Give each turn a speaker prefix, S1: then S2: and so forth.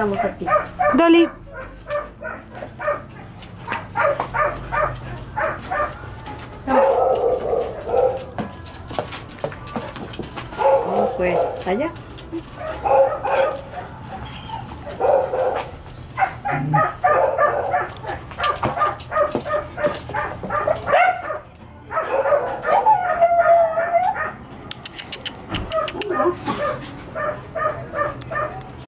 S1: dejamos aquí.
S2: Dolly.
S1: Vamos pues, allá. Mm.